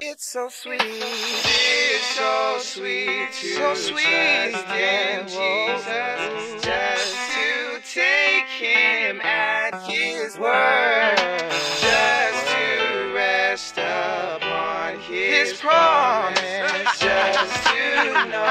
It's so sweet. It's so sweet to So sweet, trust in. Jesus, just to take Him at His word, just to rest upon His, promise, just to know.